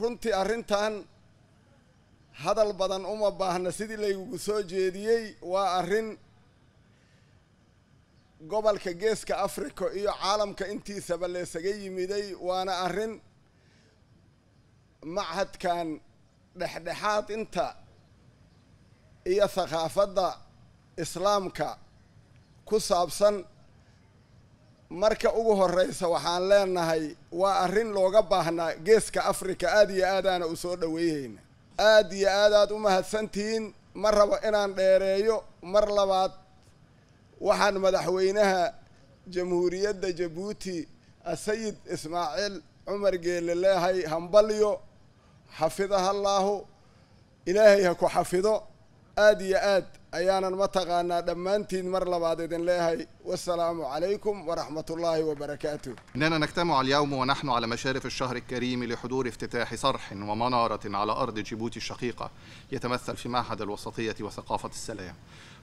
runtii arrintan hadal badan uma baahna sidii laygugu soo jeediyey. Waa arrin gobolka geeska africa iyo caalamka intiisaba leesaga yimiday waana arrin machadkan dhexdhexaad inta iyo thaqaafadda islaamka ku saabsan marka ugu horeysa waxaan leenahay waa arrin looga baahnaa geeska africa aada iyo aadaana u soo dhaweeyeyna aada iyo aad aad u mahadsantihiin ma rabo inaan dheereeyo. Mar labaad waxaan madaxweynaha jamhuuriyadda jabuuti asayid ismaaciil cumar geele leehay hambalyo. Xafidahallaahu ilaahay ha ku xafido aada iyo aad ayaanan mataqaanaa dhammaantiin mar labaad idin wasalaamu calaykum waraxmat ullaahi wabarakaatuh إننا نجتمع اليوم ونحن على مشارف الشهر الكريم لحضور افتتاح صرح ومنارة على أرض جيبوتي الشقيقة يتمثل في معهد الوسطية وثقافة السلام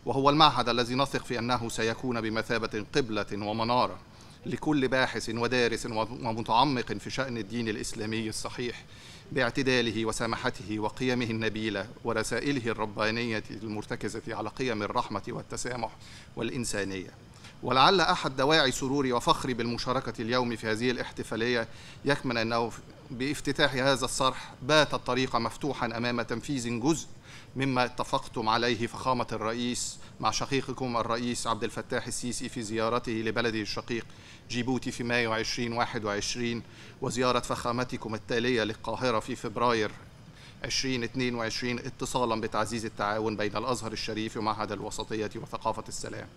وهو المعهد الذي نثق في أنه سيكون بمثابة قبلة ومنارة. لكل باحث ودارس ومتعمق في شأن الدين الإسلامي الصحيح باعتداله وسماحته وقيمه النبيلة ورسائله الربانية المرتكزة على قيم الرحمة والتسامح والإنسانية. ولعل أحد دواعي سروري وفخري بالمشاركة اليوم في هذه الاحتفالية يكمن أنه بافتتاح هذا الصرح بات الطريق مفتوحا أمام تنفيذ جزء مما اتفقتم عليه فخامة الرئيس مع شقيقكم الرئيس عبد الفتاح السيسي في زيارته لبلده الشقيق جيبوتي في مايو 2021 وزيارة فخامتكم التالية للقاهرة في فبراير 2022 اتصالا بتعزيز التعاون بين الأزهر الشريف ومعهد الوسطية وثقافة السلام.